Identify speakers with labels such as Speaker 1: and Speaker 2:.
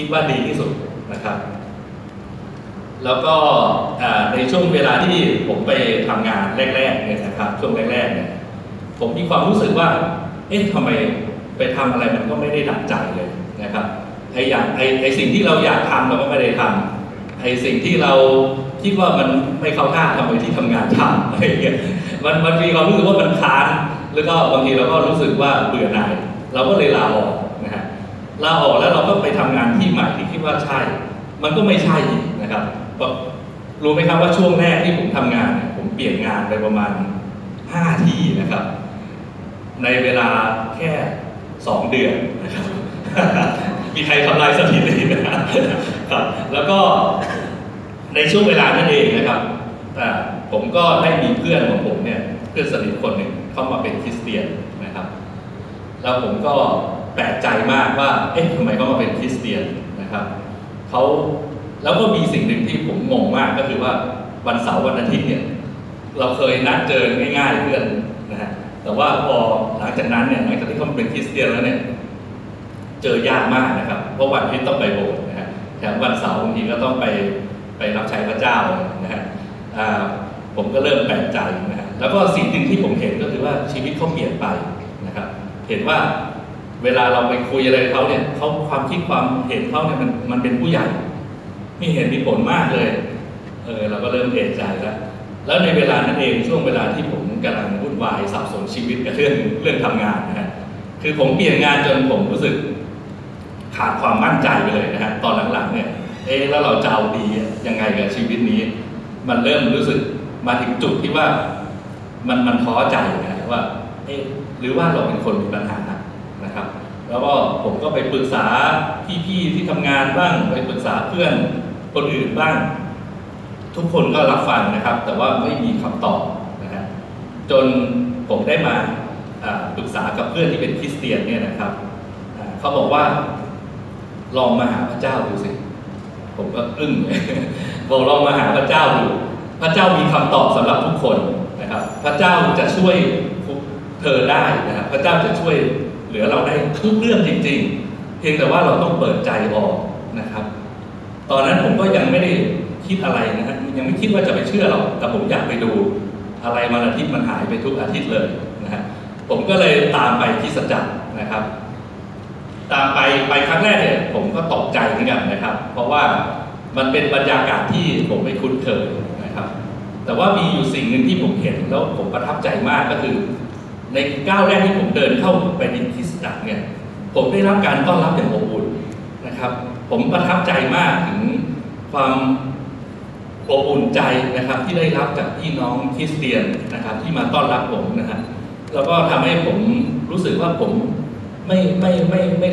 Speaker 1: คิดว่าดีที่สุดนะครับ แล้วก็ในช่วงเวลาที่ผมไปทำงานแรกๆเนี่ยนะครับ ช่วงแรกๆเนี่ยผมมีความรู้สึกว่า เอ๊ะทำไมไปทำอะไรมันก็ไม่ได้ดังใจเลยนะครับไอ้อย่างไอ้ไอ้สิ่งที่เราอยากทำเราก็ไม่ได้ทำไอ้สิ่งที่เราคิดว่ามันไม่เข้าท่าทำไมที่ทำงานทำอะไรเงี้ยมันมันมีความรู้สึกว่ามันค้านแล้วก็บางทีเราก็รู้สึกว่าเบื่อหน่าย เราก็เลยลาออกนะฮะลาออกแล้วเราก็ไปทำงานที่ใหม่ที่คิดว่าใช่ มันก็ไม่ใช่นะครับรู้ไหมครับว่าช่วงแรกที่ผมทำงาน ผมเปลี่ยนงานไปประมาณห้าที่นะครับ ในเวลาแค่สองเดือนนะครับมีใครทำลายสถิตินะครับแล้วก็ในช่วงเวลานั้นเองนะครับผมก็ได้มีเพื่อนของผมเนี่ยเพื่อนสนิทคนหนึ่งเข้ามาเป็นคริสเตียนนะครับ แล้วผมก็แปลกใจมากว่าเอ๊ะทำไมเขามาเป็นคริสเตียนนะครับ เขาแล้วก็มีสิ่งหนึ่งที่ผมงงมากก็คือว่าวันเสาร์วันอาทิตย์เนี่ยเราเคยนัดเจอง่ายๆเพื่อนนะฮะแต่ว่าพอหลังจากนั้นเนี่ยหลังจากที่เขาเป็นคริสเตียนแล้วเนี่ยเจอยากมากนะครับ เพราะวันอาทิตย์ต้องไปโบสถ์นะฮะแถมวันเสาร์บางทีก็ต้องไปไปรับใช้พระเจ้านะฮะผมก็เริ่มแปลกใจนะฮะแล้วก็สิ่งหนึ่งที่ผมเห็นก็คือว่าชีวิตเขาเปลี่ยนไปนะครับ เห็นว่า เวลาเราไปคุยอะไรเขาเนี่ยเขาความคิดความเห็นเขาเนี่ยมันมันเป็นผู้ใหญ่มีเห็นมีผลมากเลยเออเราก็เริ่มเอะใจแล้วแล้วในเวลานั้นเองช่วงเวลาที่ผมกำลังวุ่นวายสับสนชีวิตกับเรื่องเรื่องทำงานนะฮะคือผมเปลี่ยนงานจนผมรู้สึกขาดความมั่นใจไปเลยนะฮะตอนหลังๆเนี่ยเอ๊แล้วเราจะเอาดียังไงกับชีวิตนี้ มันเริ่มรู้สึกมาถึงจุดที่ว่ามันมันท้อใจนะว่าเอ๊หรือว่าเราเป็นคนมีปัญหา นะครับ แล้วก็ผมก็ไปปรึกษาพี่ๆที่ทำงานบ้างไปปรึกษาเพื่อนคนอื่นบ้าง ทุกคนก็รับฟังนะครับ แต่ว่าไม่มีคำตอบนะฮะจนผมได้มาปรึกษากับเพื่อนที่เป็นคริสเตียนเนี่ยนะครับเขาบอกว่าลองมาหาพระเจ้าดูสิ ผมก็อึ้งบอกลองมาหาพระเจ้าดู พระเจ้ามีคำตอบสำหรับทุกคนนะครับ พระเจ้าจะช่วยเธอได้นะครับ พระเจ้าจะช่วย เหลือเราได้ทุกเรื่องจริง ๆ เพียงแต่ว่าเราต้องเปิดใจออกนะครับ ตอนนั้นผมก็ยังไม่ได้คิดอะไรนะครับยังไม่คิดว่าจะไปเชื่อหรอกแต่ผมอยากไปดูอะไรวันอาทิตย์มันหายไปทุกอาทิตย์เลยนะฮะผมก็เลยตามไปที่สัจจ์นะครับ ตามไปไปครั้งแรกเนี่ยผมก็ตกใจเหมือนกันนะครับ เพราะว่ามันเป็นบรรยากาศที่ผมไม่คุ้นเคยนะครับ แต่ว่ามีอยู่สิ่งหนึ่งที่ผมเห็นแล้วผมประทับใจมากก็คือ ในก้าวแรกที่ผมเดินเข้าไปในคริสตจักรเนี่ย ผมได้รับการต้อนรับอย่างอบอุ่นนะครับ ผมประทับใจมากถึงความอบอุ่นใจนะครับที่ได้รับจากพี่น้องคริสเตียนนะครับ ที่มาต้อนรับผมนะฮะแล้วก็ทำให้ผมรู้สึกว่าผมไม่ไม่ไม่ไม่